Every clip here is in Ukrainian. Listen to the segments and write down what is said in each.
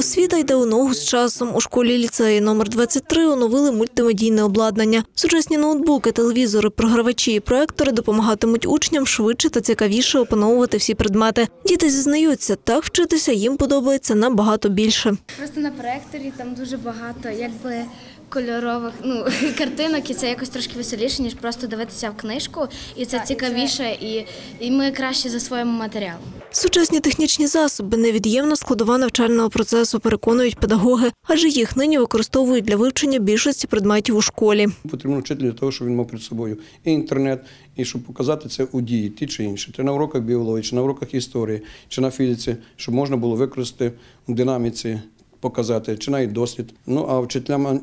освіта йде у ногу з часом. У школі ліцеї номер 23 оновили мультимедійне обладнання. Сучасні ноутбуки, телевізори, програвачі і проектори допомагатимуть учням швидше та цікавіше опановувати всі предмети. Діти зізнаються, так вчитися їм подобається набагато більше. Просто на проекторі там дуже багато якби кольорових ну, картинок, і це якось трошки веселіше, ніж просто дивитися в книжку. І це цікавіше, і, і ми краще засвоїмо матеріал. Сучасні технічні засоби невід'ємна складова навчального процесу, переконують педагоги, адже їх нині використовують для вивчення більшості предметів у школі. Потрібно вчитель для того, щоб він мав перед собою і інтернет, і щоб показати це у дії, ті чи інші. Чи на уроках біології, чи на уроках історії, чи на фізиці, щоб можна було використати в динаміці, показати, чи навіть дослід. Ну а вчителям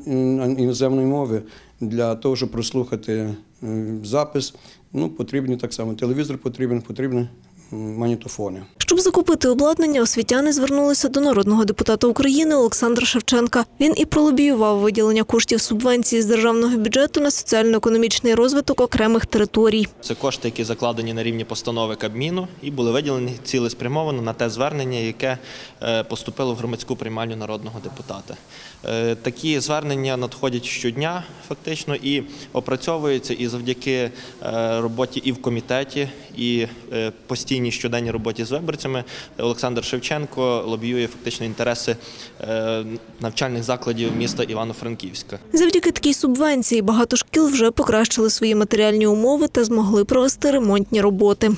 іноземної мови для того, щоб прослухати е, запис, ну потрібні так само. Телевізор потрібен, потрібні м, магнітофони. Щоб закупити обладнання, освітяни звернулися до народного депутата України Олександра Шевченка. Він і пролобіював виділення коштів субвенції з державного бюджету на соціально-економічний розвиток окремих територій. Це кошти, які закладені на рівні постанови Кабміну і були виділені цілеспрямовано на те звернення, яке е, поступило в громадську приймальню народного депутата. Е, Такі звернення надходять щодня, фактично, і опрацьовуються. І завдяки е, роботі і в комітеті, і е, постійній щоденній роботі з виборцями Олександр Шевченко лобіює фактично інтереси е, навчальних закладів міста Івано-Франківська. Завдяки такій субвенції багато шкіл вже покращили свої матеріальні умови та змогли провести ремонтні роботи.